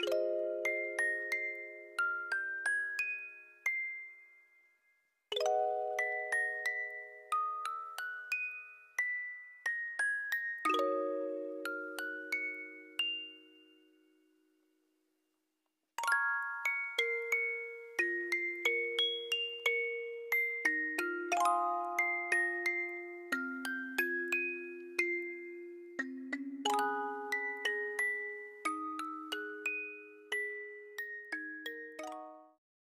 you